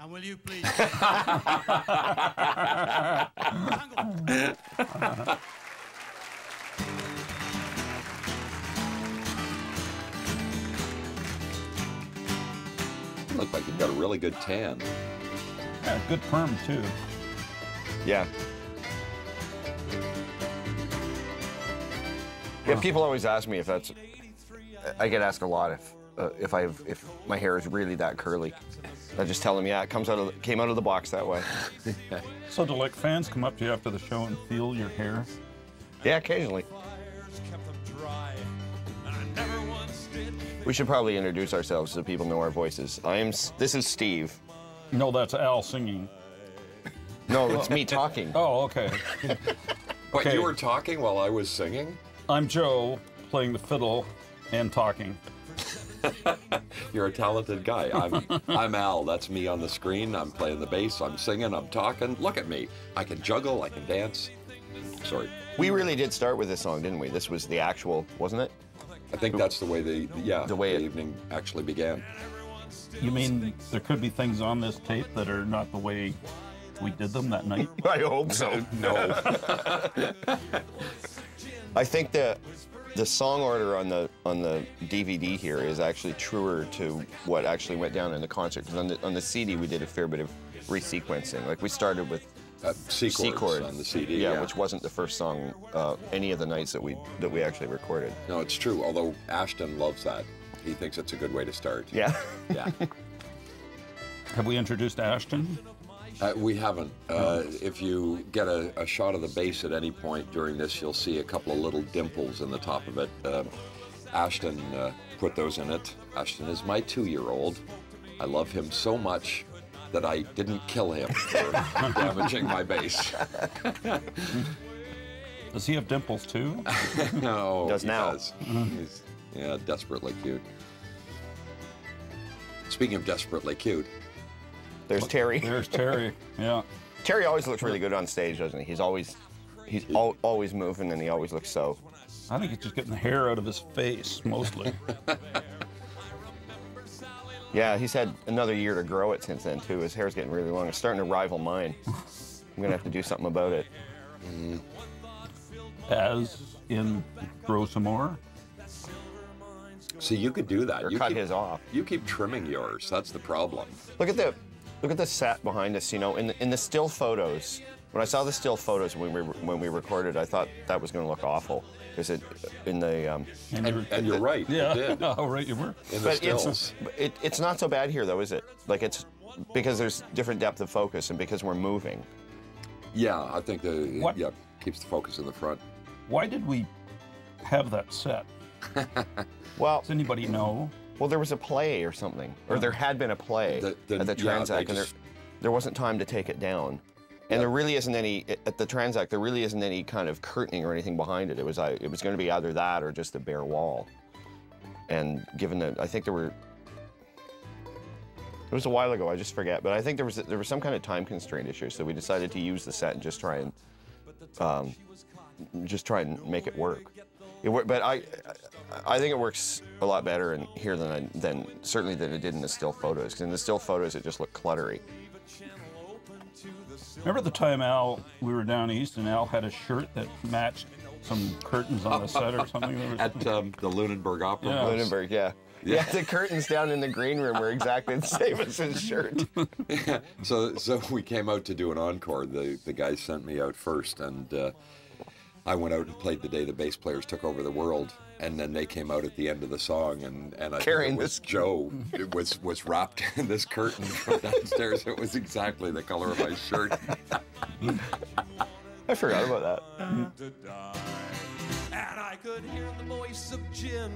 And will you please? Look like you've got a really good tan. Yeah, good perm too. Yeah. Yeah, people always ask me if that's. I get asked a lot if uh, if I have, if my hair is really that curly. I just tell them, yeah, it comes out of the, came out of the box that way. So do like fans come up to you after the show and feel your hair? Yeah, occasionally. We should probably introduce ourselves so people know our voices. I am. This is Steve. No, that's Al singing. No, it's me talking. Oh, okay. What, Okay. you were talking while I was singing? I'm Joe, playing the fiddle and talking. You're a talented guy. I'm, I'm Al. That's me on the screen. I'm playing the bass. I'm singing. I'm talking. Look at me. I can juggle. I can dance. Sorry. We really did start with this song, didn't we? This was the actual, wasn't it? I think that's the way the, yeah The way it- evening actually began. You mean there could be things on this tape that are not the way we did them that night? I hope so. No. I think the the song order on the on the DVD here is actually truer to what actually went down in the concert. Because on the on the CD we did a fair bit of resequencing. Like we started with Uh, C C chords chord on the CD. yeah, which wasn't the first song uh, any of the nights that we that we actually recorded. No, it's true. Although Ashton loves that. He thinks it's a good way to start. Yeah. Yeah. Have we introduced Ashton? Uh, we haven't. Uh, if you get a, a shot of the base at any point during this, you'll see a couple of little dimples in the top of it. Uh, Ashton uh, put those in it. Ashton is my two-year-old. I love him so much that I didn't kill him for damaging my base. Does he have dimples too? no, Does he now. does. He's yeah, desperately cute. Speaking of desperately cute, There's Terry. There's Terry. Yeah. Terry always looks really good on stage, doesn't he? He's always he's al- always moving and he always looks so. I think he's just getting the hair out of his face mostly. Yeah, he's had another year to grow it since then too. His hair's getting really long. It's starting to rival mine. I'm gonna have to do something about it. Mm-hmm. As in grow some more. see, you could do that. Or you cut keep, his off. You keep trimming yours. That's the problem. Look at the look at the set behind us. You know, in the, in the still photos. When I saw the still photos when we when we recorded, I thought that was going to look awful. Because it in the um, And And, you're- and you're right. yeah. It did. Oh, right, you were. In but stills. it's it, it's not so bad here though, is it? Like it's because there's different depth of focus and because we're moving. Yeah, I think the What? yeah keeps the focus in the front. Why did we have that set? Well, Does anybody know? Well, there was a play or something, or there had been a play The- the- at the yeah, they and there, there wasn't time to take it down. And there really isn't any at the Transact. There really isn't any kind of curtaining or anything behind it. It was I it was going to be either that or just a bare wall. And given that, I think there were. It was a while ago. I just forget, but I think there was there was some kind of time constraint issue, so we decided to use the set and just try and um, just try and make it work. It, wor- but I, I think it works a lot better in here than I, than certainly than it did in the still photos. Because in the still photos, it just looked cluttery. Remember the time Al, we were down east and Al had a shirt that matched some curtains on the set or something? There was- At um, the Lunenburg Opera. Yeah. Lunenburg, yeah. yeah. the curtains down in the green room were exactly the same as his shirt. So so we came out to do an encore. The the guys sent me out first, and uh, I went out and played the day the bass players took over the world. And then they came out at the end of the song, and and I think Carrying was this- Joe. It was was wrapped in this curtain from downstairs. It was exactly the color of my shirt. I forgot about that. And I could hear the voice of Jin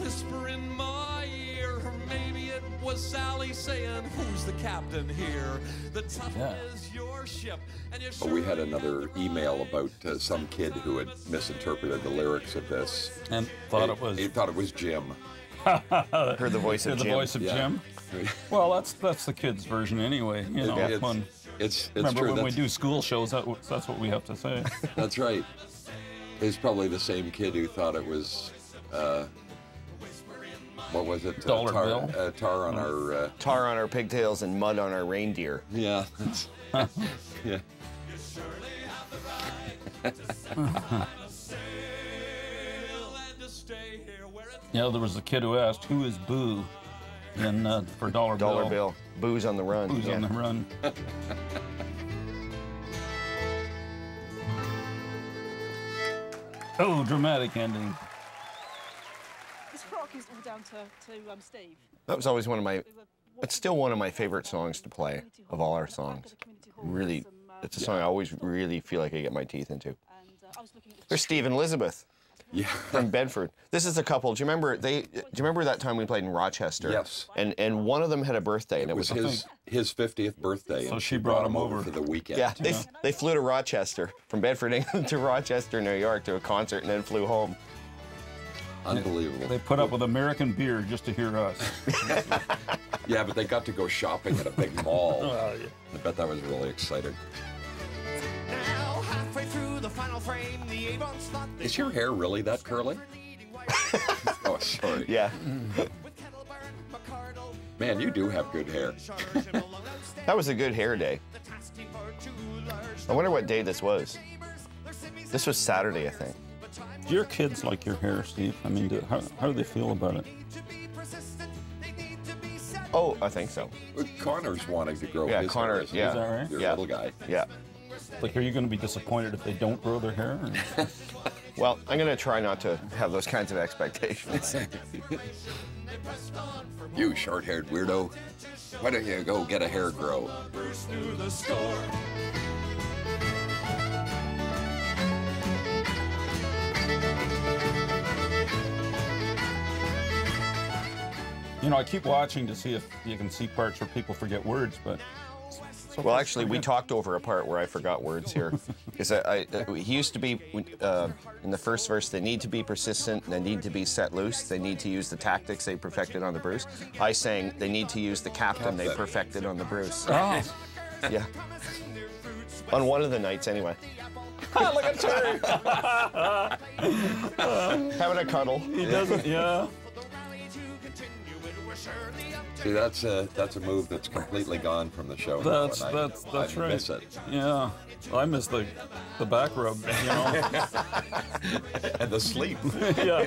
whisper in my ear. Maybe it was Sally saying, Who's the captain here? The tough Yeah. is your ship. And you But we had another email about uh, some kid who had misinterpreted the lyrics of this. and thought he, it was He thought it was Jim. Heard the voice Hear of the Jim. voice of Yeah. Jim. Well, that's that's the kids' version anyway. You know, it's, when, it's, it's remember true. when we do school shows, that, that's what we have to say. that's right. It's probably the same kid who thought it was uh, what was it? Uh, Dollar tar, bill. Uh, tar on our. Uh, Tar on our pigtails and mud on our reindeer. yeah. That's- yeah. And to stay here where it Yeah, there was a kid who asked, "Who is Boo?" in uh, for Dollar Bill. Dollar bill. Booze on the run. Who's yeah. on the run? oh, dramatic ending. This crock is all down to, to um, Steve. That was always one of my. We were It's still one of my favorite songs to play of all our songs. Really, it's a song I always really feel like I get my teeth into. And uh, I was looking at the There's Steve and Elizabeth Yeah. from Bedford. This is a couple. Do you remember they? Do you remember that time we played in Rochester? Yes. And and one of them had a birthday, and It it was was his his 50th birthday, So and she brought him over. for the weekend. Yeah, they, they flew to Rochester from Bedford, England to Rochester, New York to a concert and then flew home. Unbelievable. They put up with American beer just to hear us. Yeah, but they got to go shopping at a big mall. Oh, I bet that was really exciting. Now, halfway through the final frame, the Avons thought they Is your hair really that curly? oh, sorry. Yeah. with Kettleburn, McCardle, Man, you do have good hair. charge him along outstanding. That was a good hair day. The task team for two large I wonder what day this was. This was Saturday, I think. Do your kids like your hair, Steve? I mean, do, how, how do they feel about it? to be persistent. They need to be set. Oh, I think so. Connor's wanting to grow Yeah, his Connor, hair. isn't yeah. Is that right? Your Yeah. little guy. Yeah. Like, are you going to be disappointed if they don't grow their hair? Well, I'm going to try not to have those kinds of expectations. You short-haired weirdo. Why don't you go get a hair grow? You know, I keep watching to see if you can see parts where people forget words, but Well, actually, we talked over a part where I forgot words here. Because I, I, he used to be, uh, in the first verse, they need to be persistent, they need to be set loose, they need to use the tactics they perfected on the Bruce. I sang, they need to use the captain they perfected on the Bruce. oh, Yeah. On one of the nights, anyway. Look at Terry! Having a cuddle. he doesn't. Yeah. See, that's a that's a move that's completely gone from the show. now, That's I- that's that's I right. Miss it. Yeah. I miss the the back rub. You know. And the sleep. yeah.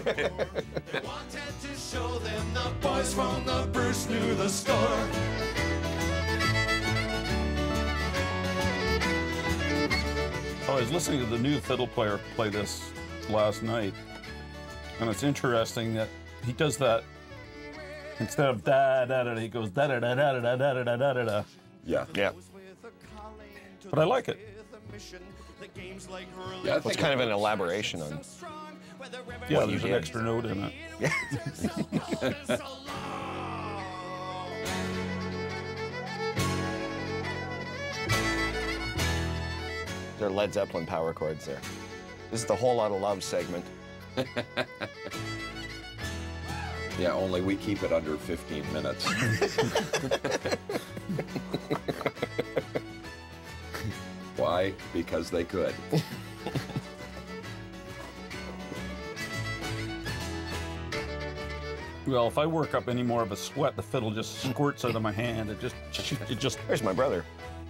Wanted to show them the boys from the Bruce knew the score. Oh, I was listening to the new fiddle player play this last night, and it's interesting that he does that instead of da da da, he goes da da da da da da da da da da da. Yeah. Yeah. But I like it. Yeah, It's kind of an elaboration on. Yeah, there's an extra note in it. They're Led Zeppelin power chords there. This is the whole lot of love segment. Yeah, only we keep it under 15 minutes. Why? Because they could. Well, if I work up any more of a sweat, the fiddle just squirts out of my hand. It just it just There's my brother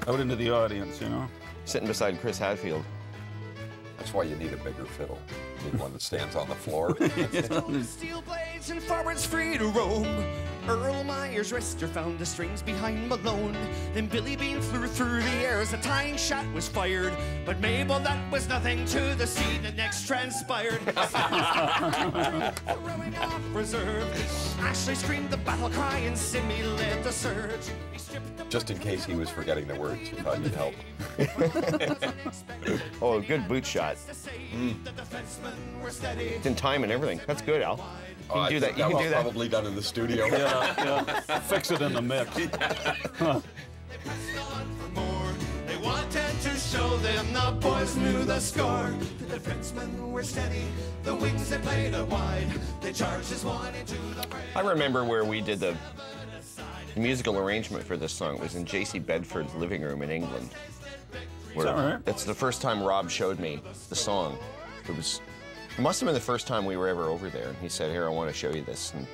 out into the audience, you know. sitting beside Chris Hadfield. That's why you need a bigger fiddle. Need one that stands on the floor. Steel blades and forwards free to roam. Earl Myers' wrister found the strings behind Malone. Then Billy Bean flew through the air as a tying shot was fired. But Mabel, that was nothing to the scene that next transpired. Throwing off reserve. Ashley screamed the battle cry and Simmy led the surge. He the Just in case he was forgetting the words, you thought you'd help. Oh, a good boot shot. to say the defensemen were steady. It's in time and everything. That's good, Al. You Oh, can I do that. You can was do that. probably done in the studio. Yeah, yeah. Fix it in the mix. on for more. They wanted to show them the boys knew the score. The defensemen were steady, the wings they played it wide. They charged as one into the. I remember where we did the, musical arrangement for this song. It was in J.C. Bedford's living room in England. Where that right? That's the first time Rob showed me the song. It was. It must have been the first time we were ever over there. And he said, "Here, I want to show you this." And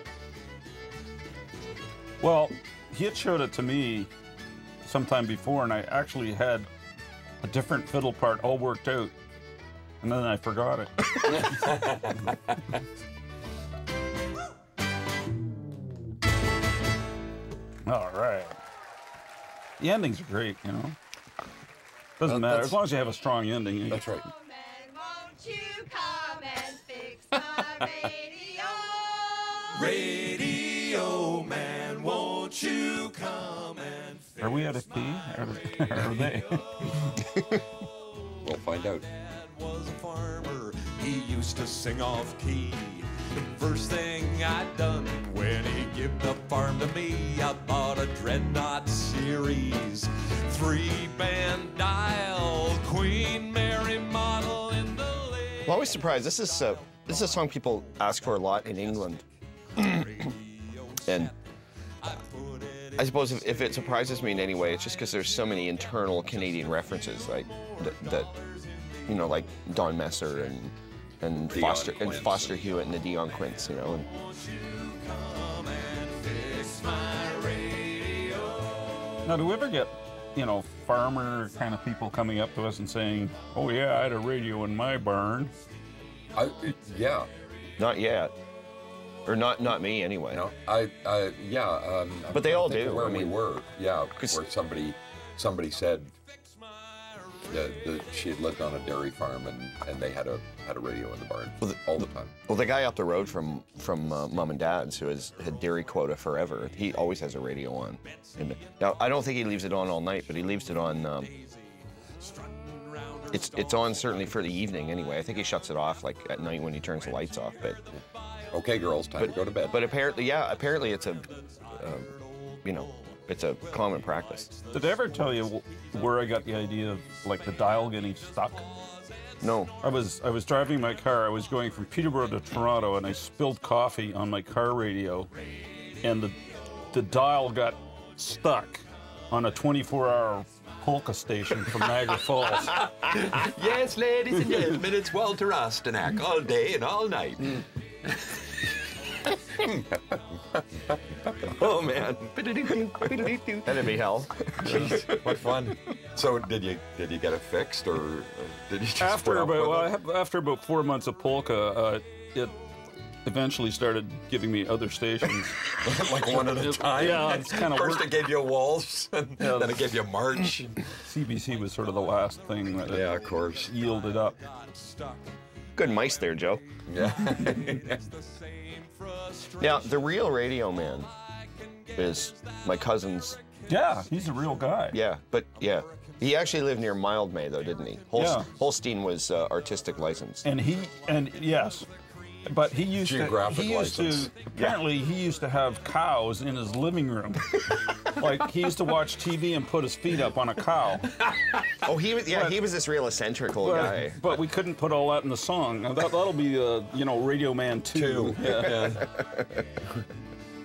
Well, he had showed it to me sometime before, and I actually had a different fiddle part all worked out, and then I forgot it. all right. The endings are great, you know. Doesn't Uh, matter as long as you have a strong ending. That's right. Radio? Radio man, won't you come and Are we out of key? Or or are they? We'll find out. was a farmer. He used to sing off key. First thing I done when he give the farm to me, I bought a Dreadnought series, three band dial, Queen Mary model in the late. I'm always surprised. This is uh, this is a song people ask for a lot in England, and I suppose if, if it surprises me in any way, it's just because there's so many internal Canadian references, like that, that you know, like Don Messer and and Dion Foster and Foster Hewitt and the Dionne Quints, you know. And, Now, do we ever get, you know, farmer kind of people coming up to us and saying, "Oh yeah, I had a radio in my barn"? I, yeah. not yet, or not not me anyway. No, I, I yeah. Um, I'm But they trying all do, Where I we mean- were, yeah, where somebody, somebody said that, that she had lived on a dairy farm and, and they had a had a radio in the barn Well, the- all the time. Well, the guy up the road from from uh, mom and dad's who has had dairy quota forever, he always has a radio on. Now I don't think he leaves it on all night, but he leaves it on. Um, it's it's on certainly for the evening anyway. I think he shuts it off like at night when he turns the lights off. But Okay, girls, time to go to bed. but apparently, yeah, apparently it's a, um, you know, it's a common practice. Did I ever tell you where I got the idea of like the dial getting stuck? No, I was I was driving my car. I was going from Peterborough to Toronto, and I spilled coffee on my car radio, and the the dial got stuck on a 24-hour polka station from Niagara Falls. Yes, ladies and gentlemen, it's Walter Ostanek all day and all night. oh man, that'd be hell. what fun! So did you did you get it fixed or uh, did you just after about well, it? after about four months of polka, uh, it eventually started giving me other stations. like one at a time? Yeah, it's kinda First work- it gave you Waltz, and Yeah. then it gave you March. CBC was sort of the last thing that yeah, of course. yielded up. Good mice there, Joe. Yeah. Now the real radio man is my cousin's Yeah, he's a real guy. Yeah, but yeah. He actually lived near Mildmay, though, didn't he? Holst- Yeah. Holstein was uh, artistic license. And he and yes, but he used Geographic to he used license. to apparently he used to have cows in his living room. like he used to watch TV and put his feet up on a cow. Oh, he was. Yeah, But- he was this real eccentrical But, guy. but we couldn't put all that in the song. That, that'll be uh, you know Radio Man two. Yeah.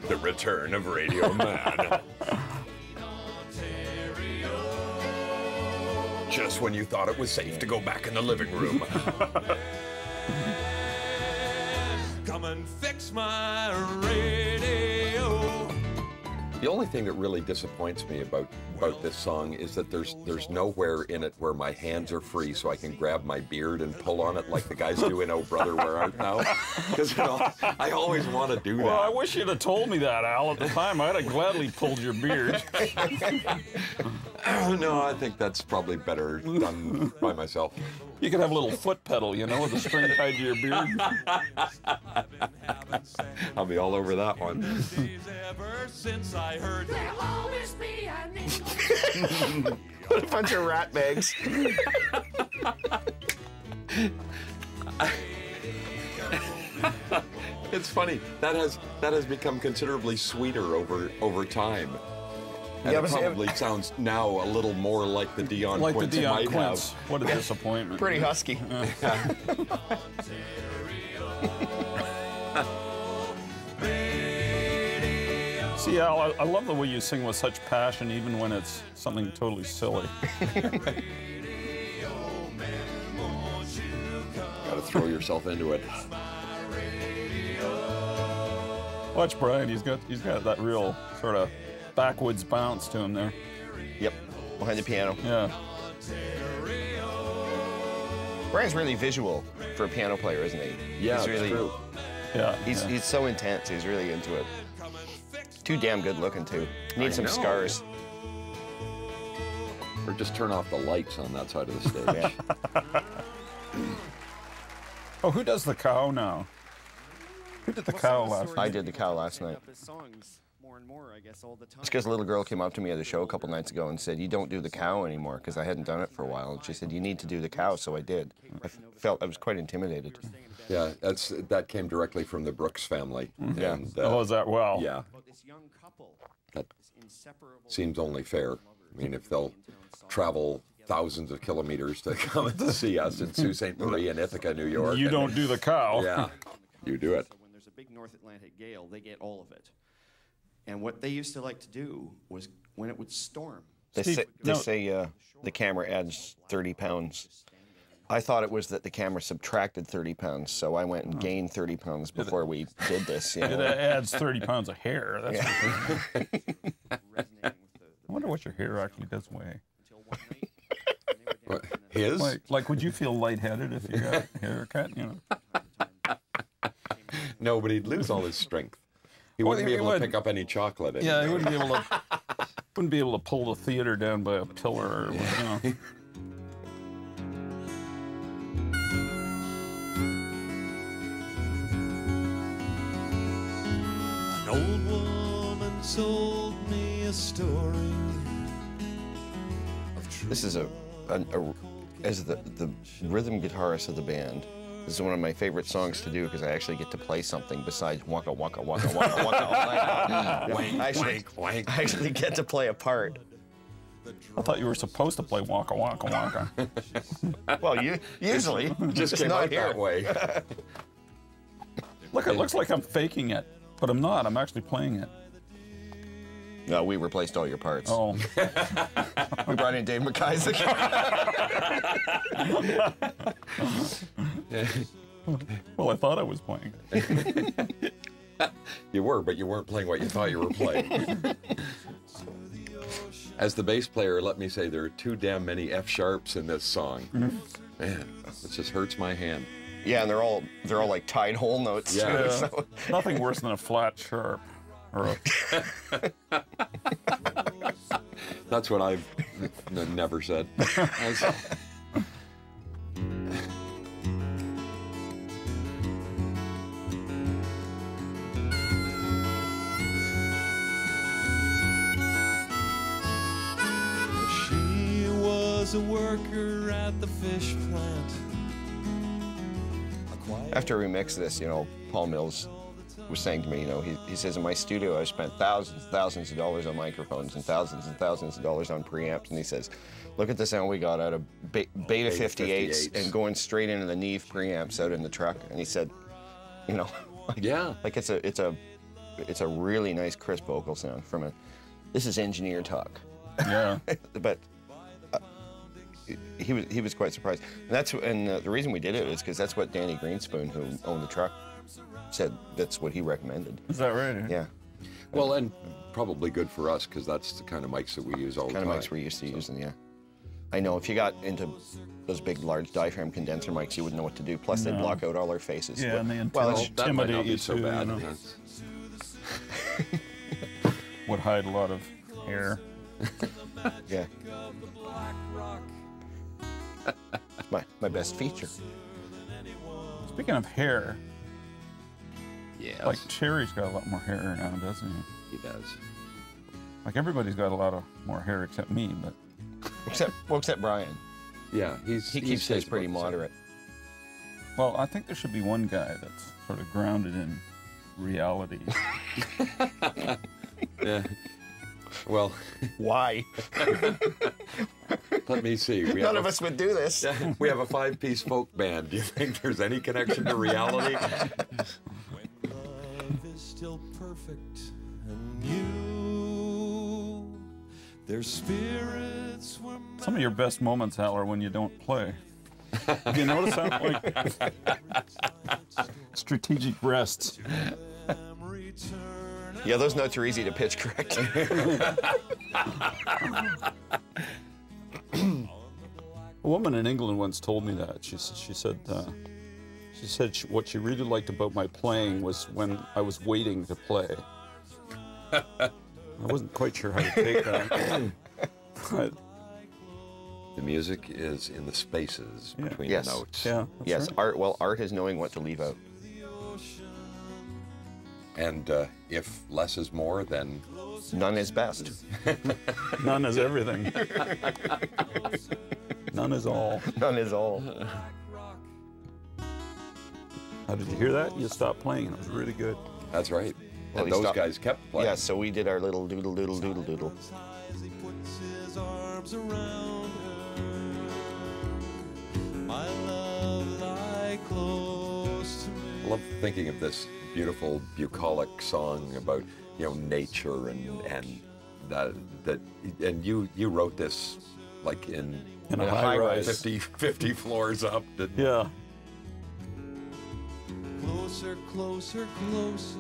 the return of Radio Man. Just when you thought it was safe to go back in the living room. Come and fix my radio. The only thing that really disappoints me about about this song is that there's there's nowhere in it where my hands are free, so I can grab my beard and pull on it like the guys do in "Oh Brother, Where Art Thou?" Because you know, I always want to do that. Well, I wish you'd have told me that, Al, at the time. I'd have gladly pulled your beard. no, I think that's probably better done by myself. You could have a little foot pedal, you know, with a string tied to your beard. I'll be all over that one. Ever since I heard There'll always be a. What a bunch of rat bags. It's funny that has that has become considerably sweeter over over time. And Yeah, it but see, probably sounds now a little more like the Dionne Like the Quints Dionne might Quints. have. What a disappointment. Pretty husky. See, Al, I, I love the way you sing with such passion, even when it's something totally silly. Got to throw yourself into it. Watch Brian. He's got he's got that real sort of backwoods bounce to him there. Yep, behind the piano. Yeah. Brian's really visual for a piano player, isn't he? Yeah, he's really, true. Yeah. He's, yeah. he's so intense. He's really into it. Too damn good looking too. Needs some know. scars. Or just turn off the lights on that side of the stage. Yeah. oh, who does the cow now? Who did the cow last I did the cow last night. Up more and more, I guess, all the time. It's because a little girl came up to me at the show a couple nights ago and said, "You don't do the cow anymore," because I hadn't done it for a while. And she said, "You need to do the cow," so I did. I felt I was quite intimidated. yeah, that's that came directly from the Brooks family. Yeah. And, Oh, uh, is that well? yeah, This young couple that is seems only fair. I mean, if they'll travel thousands of kilometers to come to see us in Sault Ste. Marie and Ithaca, New York. You don't do the cow. Yeah, you do it. So when there's a big North Atlantic gale, they get all of it. And what they used to like to do was when it would storm, They Steve, say, they no- say uh, the camera adds 30 pounds. I thought it was that the camera subtracted 30 pounds, so I went and gained 30 pounds before we did this. You It know? adds 30 pounds of hair. That's Yeah. resonating with the, I wonder what your hair actually does weigh. until one night, when they were What, dancing in the His? Like, like, would you feel lightheaded if you got a haircut? You know. No, but he'd lose all his strength. He wouldn't be he able to pick up any chocolate. Yeah, he wouldn't be able to. Wouldn't be able to pull the theater down by a pillar or you know. An old woman told me a story. This is a, a, a as the, the rhythm guitarist of the band. This is one of my favorite songs to do because I actually get to play something besides waka waka waka waka waka all. Wank, I actually, wank, wank. I actually get to play a part. I thought you were supposed to play Wonka Wonka Wonka. Well, you usually Just it's came not out here. that way. Look, it looks like I'm faking it, but I'm not. I'm actually playing it. No, we replaced all your parts. Oh, We brought in Dave McIsaac. well, I thought I was playing. You were, but you weren't playing what you thought you were playing. As the bass player, let me say there are too damn many F sharps in this song. Mm-hmm. Man, it just hurts my hand. yeah, and they're all they're all like tied whole notes. Yeah. too, so- Nothing worse than a flat sharp. Or a, That's what I've n- never said. She was a worker at the fish plant. After we mix this, you know, Paul Mills was saying to me, you know, he, he says, in my studio, I've spent thousands and thousands of dollars on microphones and thousands and thousands of dollars on preamps. And he says, look at the sound we got out of be- Beta Beta 58s 58s. and going straight into the Neve preamps out in the truck. And he said, you know, like, yeah. like it's a, it's a, it's a really nice crisp vocal sound from a, this is engineer talk. yeah. but uh, he was he was quite surprised. And that's and uh, the reason we did it is because that's what Danny Greenspoon, who owned the truck, said. That's what he recommended. Is that right? Yeah, Well, and probably good for us because that's the kind of mics that we use all the, kind the of time. mics we're used to using. Yeah, I know. If you got into those big, large diaphragm condenser mics, you wouldn't know what to do. Plus, they No. block out all our faces. Yeah, and they well, intimidate- it's, that might not be you so too, bad. you know. Yeah. Would hide a lot of hair. yeah. my my best feature. Speaking of hair, Yes, like Cherry's got a lot more hair now, doesn't he? he does. Like everybody's got a lot of more hair except me, but Except well, except Brian. Yeah, he's He he keeps his stays pretty about the same. moderate. well, I think there should be one guy that's sort of grounded in reality. Yeah. Well, Why? let me see. We None of a- us would do this. We have a five-piece folk band. Do you think there's any connection to reality? Love is still perfect and new. Their spirits were Some of your best moments, Hal, are when you don't play. Have you noticed that? Like strategic rests. Yeah, those notes are easy to pitch correct. A woman in England once told me that. She she said uh, she said she, what she really liked about my playing was when I was waiting to play. I wasn't quite sure how to take that. but The music is in the spaces Yeah. between Yes. the notes. yeah, yes, right. art. Well, art is knowing what to leave out. And uh, if less is more, then None is best. None is everything. None is all. None is all. How did you hear that? You stopped playing, and it was really good. that's right. Well, and those stopped- guys kept playing. Yeah, so we did our little doodle doodle doodle doodle. He puts his arms around her, my love lie close to me. I love thinking of this beautiful bucolic song about you know nature and and that that and you you wrote this like in, In a high rise. 50, 50 floors up. didn't you? Yeah. Closer, closer, closer.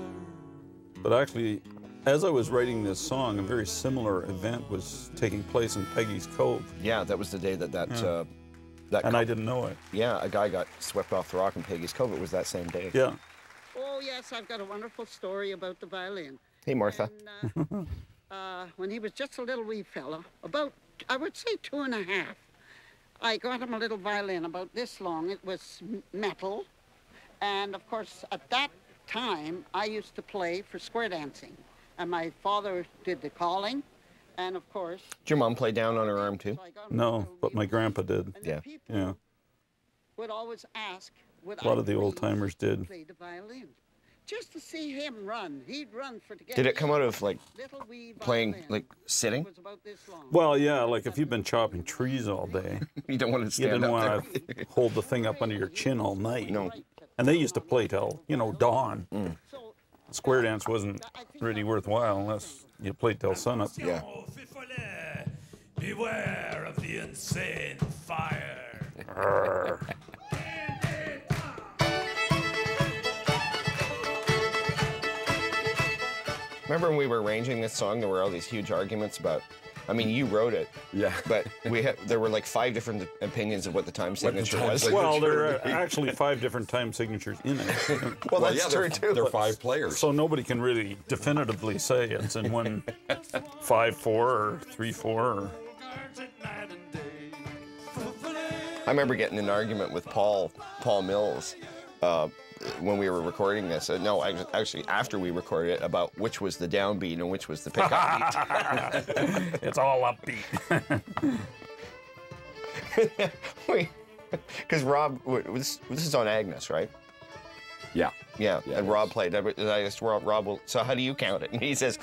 But actually, as I was writing this song, a very similar event was taking place in Peggy's Cove, Yeah, that was the day that that uh, that and co- I didn't know it. yeah a guy got swept off the rock in Peggy's Cove. It was that same day. Yeah. Oh, yes, I've got a wonderful story about the violin. Hey Martha. And, uh, uh, when he was just a little wee fella, about, I would say two and a half, I got him a little violin about this long. It was metal. And of course, at that time, I used to play for square dancing. And my father did the calling. And of course, Did your mom play down on her arm too? so I got him a No, but my grandpa did. Yeah. Yeah. would always ask, would A lot I of the old timers did. play the violin? Just to see him run. He'd run for to get Did it come out of like playing like sitting? It was about this long. Well, yeah, like if you've been chopping trees all day, You don't want to stand you didn't up want there. to hold the thing up under your chin all night. No. And they used to play till, you know, dawn. So, Square dance wasn't really worthwhile unless you played till sunup. Yeah. Beware of the insane fire. Remember when we were arranging this song? There were all these huge arguments about. I mean, you wrote it. Yeah. But we had there were like five different opinions of what the time signature time was. signature- Well, there are actually five different time signatures in it. well, Well, that's yeah, true too. they're five players. So nobody can really definitively say it's in one five four or three four or I remember getting in an argument with Paul Paul Mills uh, when we were recording this. Uh, no, actually, after we recorded it, about which was the downbeat and which was the pickup beat. it's all upbeat. Because Rob, this, this is on Agnes, right? yeah. Yeah, Yeah, and Rob played. I I asked Rob, Rob, well, so how do you count it? And he says,